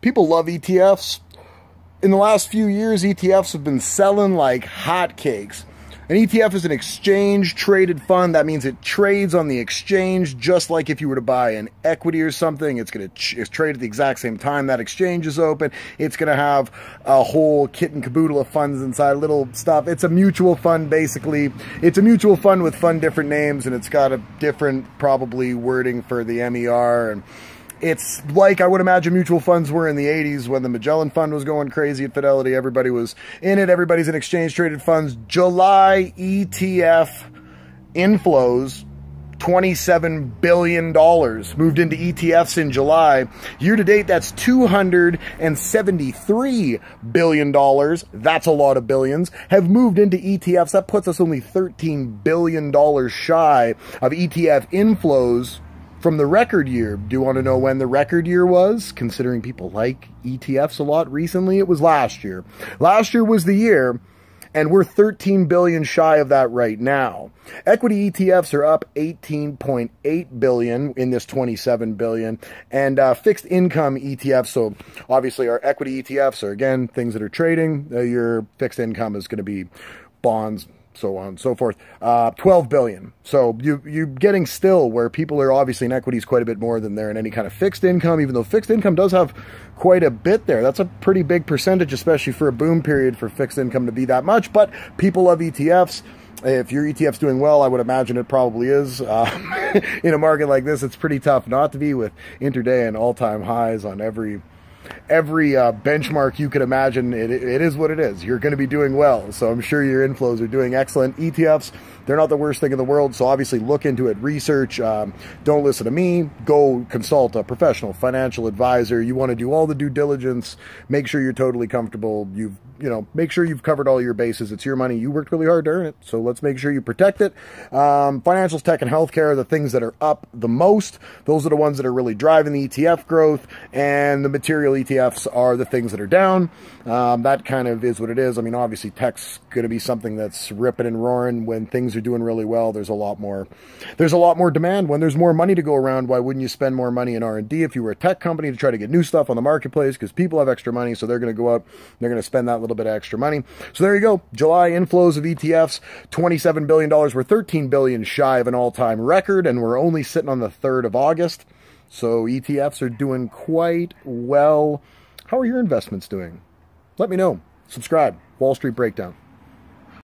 people love ETFs. In the last few years, ETFs have been selling like hotcakes. An ETF is an exchange traded fund. That means it trades on the exchange just like if you were to buy an equity or something. It's going to trade at the exact same time that exchange is open. It's going to have a whole kit and caboodle of funds inside, little stuff. It's a mutual fund, basically. It's a mutual fund with fun different names, and it's got a different, probably, wording for the MER and it's like I would imagine mutual funds were in the 80s when the Magellan Fund was going crazy at Fidelity. Everybody was in it. Everybody's in exchange traded funds. July ETF inflows $27 billion moved into ETFs in July. Year to date, that's $273 billion. That's a lot of billions. Have moved into ETFs. That puts us only $13 billion shy of ETF inflows from the record year. Do you want to know when the record year was? Considering people like ETFs a lot recently, it was last year. Last year was the year, and we're 13 billion shy of that right now. Equity ETFs are up 18.8 billion in this 27 billion, and uh, fixed income ETFs. So obviously, our equity ETFs are again things that are trading. Uh, your fixed income is going to be bonds, so on and so forth. Uh, 12 billion. So you, you're getting still where people are obviously in equities quite a bit more than they're in any kind of fixed income, even though fixed income does have quite a bit there. That's a pretty big percentage, especially for a boom period for fixed income to be that much. But people love ETFs. If your ETF's doing well, I would imagine it probably is. Uh, in a market like this, it's pretty tough not to be with intraday and all-time highs on every every uh, benchmark you could imagine. It, it is what it is. You're going to be doing well. So I'm sure your inflows are doing excellent. ETFs, they're not the worst thing in the world. So obviously look into it, research. Um, don't listen to me. Go consult a professional financial advisor. You want to do all the due diligence. Make sure you're totally comfortable. You've, you know, make sure you've covered all your bases. It's your money. You worked really hard to earn it. So let's make sure you protect it. Um, financials, tech, and healthcare are the things that are up the most. Those are the ones that are really driving the ETF growth and the material ETFs are the things that are down. Um, that kind of is what it is. I mean, obviously, tech's going to be something that's ripping and roaring when things are doing really well. There's a lot more, there's a lot more demand when there's more money to go around. Why wouldn't you spend more money in R and D if you were a tech company to try to get new stuff on the marketplace? Because people have extra money, so they're going to go out, they're going to spend that little bit of extra money. So there you go. July inflows of ETFs, 27 billion dollars. We're 13 billion shy of an all-time record, and we're only sitting on the third of August. So ETFs are doing quite well. How are your investments doing? Let me know. Subscribe. Wall Street Breakdown.